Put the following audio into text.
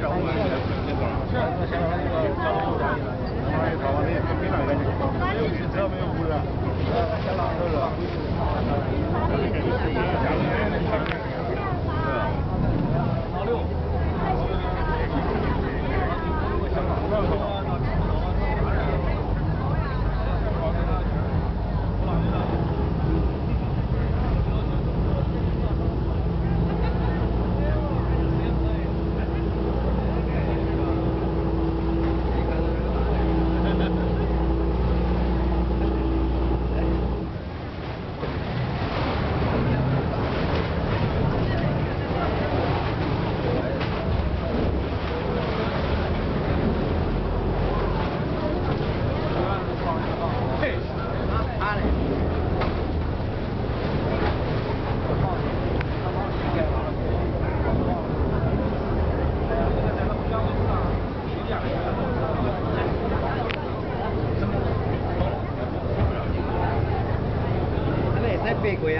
然后呢，就那个，虽然说香港那个交通又，那一，没，有停车，没有污染，呃，相这个，Về của?